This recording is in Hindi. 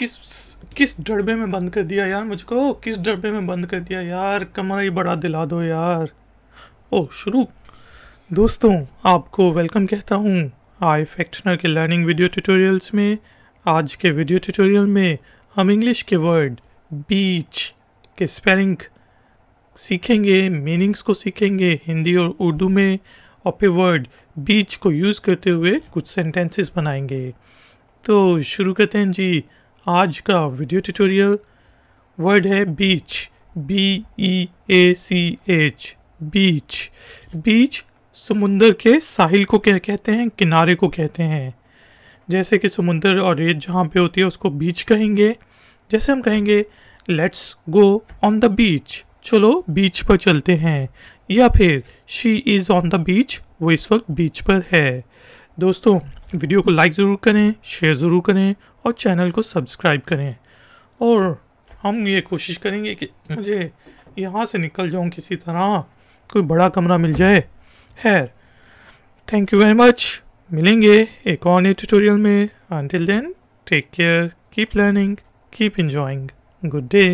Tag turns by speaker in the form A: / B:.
A: किस किस डब्बे में बंद कर दिया यार मुझको? किस डब्बे में बंद कर दिया यार? कमरा ही बड़ा दिला दो यार। ओ, शुरू। दोस्तों, आपको वेलकम कहता हूँ। आई फैक्शनर के लर्निंग वीडियो ट्यूटोरियल्स में, आज के वीडियो ट्यूटोरियल में हम इंग्लिश के वर्ड बीच के स्पेलिंग सीखेंगे मीनिंग्स को सीखेंगे हिंदी और उर्दू में, और फिर वर्ड बीच को यूज़ करते हुए कुछ सेंटेंसेस बनाएँगे। तो शुरू करते हैं जी। आज का वीडियो ट्यूटोरियल वर्ड है बीच बी ई ए सी एच बीच बीच समुंदर के साहिल को क्या कहते हैं? किनारे को कहते हैं। जैसे कि समुंदर और रेत जहाँ पे होती है, उसको बीच कहेंगे। जैसे हम कहेंगे let's go on the beach चलो बीच पर चलते हैं। या फिर she is on the beach वो इस वक्त बीच पर है। दोस्तों, वीडियो को लाइक ज़रूर करें शेयर ज़रूर करें और चैनल को सब्सक्राइब करें। और हम ये कोशिश करेंगे कि मुझे यहाँ से निकल जाऊँ किसी तरह, कोई बड़ा कमरा मिल जाए। खैर थैंक यू वेरी मच मिलेंगे एक और नए ट्यूटोरियल में। Until then take care keep learning keep enjoying good day